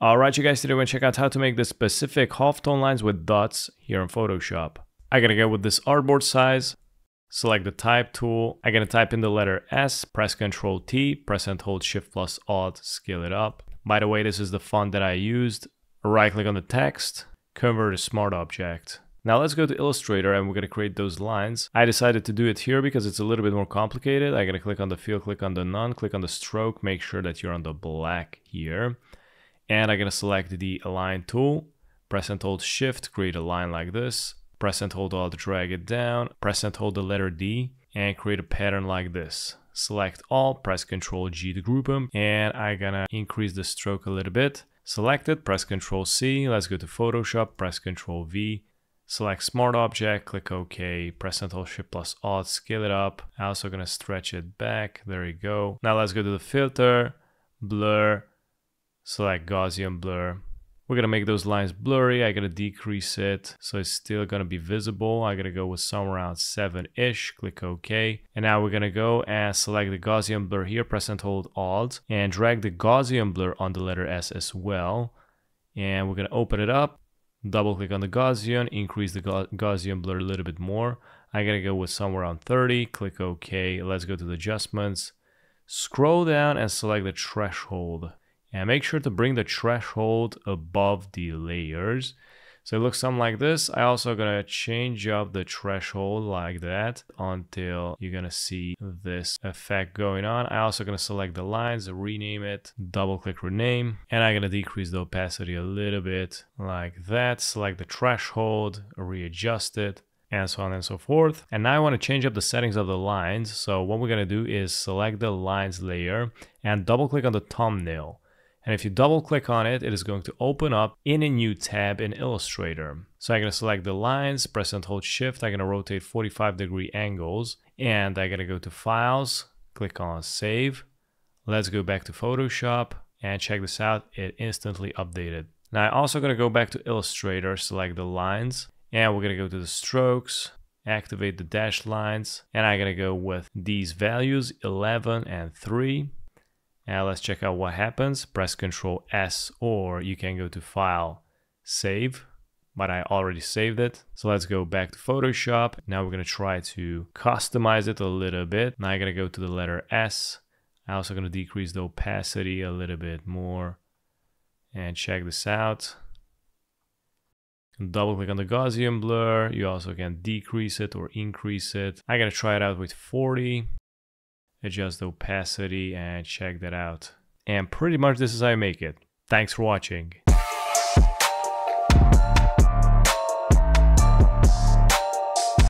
Alright you guys, today we're going to check out how to make the specific halftone lines with dots here in Photoshop. I gotta go with this artboard size, select the type tool, I'm gonna type in the letter S, press Ctrl T, press and hold Shift plus Alt, scale it up. By the way, this is the font that I used. Right click on the text, convert to smart object. Now let's go to Illustrator and we're gonna create those lines. I decided to do it here because it's a little bit more complicated. I'm gonna click on the fill, click on the none, click on the stroke, make sure that you're on the black here and I'm gonna select the align tool, press and hold shift, create a line like this, press and hold alt, drag it down, press and hold the letter D, and create a pattern like this. Select all, press Ctrl G to group them, and I'm gonna increase the stroke a little bit. Select it, press Ctrl C, let's go to Photoshop, press Ctrl V, select Smart Object, click OK, press and hold Shift plus Alt, scale it up. I'm also gonna stretch it back, there you go. Now let's go to the filter, blur, select Gaussian blur. We're gonna make those lines blurry. I gotta decrease it so it's still gonna be visible. I gotta go with somewhere around seven-ish, click OK. And now we're gonna go and select the Gaussian blur here, press and hold Alt, and drag the Gaussian blur on the letter S as well. And we're gonna open it up, double click on the Gaussian, increase the Gaussian blur a little bit more. I gotta go with somewhere around 30, click OK. Let's go to the adjustments. Scroll down and select the threshold and make sure to bring the threshold above the layers. So it looks something like this. I also gonna change up the threshold like that until you're gonna see this effect going on. I also gonna select the lines, rename it, double click rename, and I'm gonna decrease the opacity a little bit like that. Select the threshold, readjust it, and so on and so forth. And now I want to change up the settings of the lines. So what we're gonna do is select the lines layer and double click on the thumbnail. And if you double click on it, it is going to open up in a new tab in Illustrator. So I'm going to select the lines, press and hold shift. I'm going to rotate 45 degree angles and I'm going to go to files, click on save. Let's go back to Photoshop and check this out. It instantly updated. Now I'm also going to go back to Illustrator, select the lines and we're going to go to the strokes, activate the dashed lines and I'm going to go with these values 11 and 3 now let's check out what happens. Press Ctrl S or you can go to File, Save, but I already saved it. So let's go back to Photoshop. Now we're gonna try to customize it a little bit. Now I'm gonna go to the letter S. I'm also gonna decrease the opacity a little bit more. And check this out. Double click on the Gaussian blur. You also can decrease it or increase it. I'm gonna try it out with 40 adjust the opacity and check that out. And pretty much this is how I make it. Thanks for watching.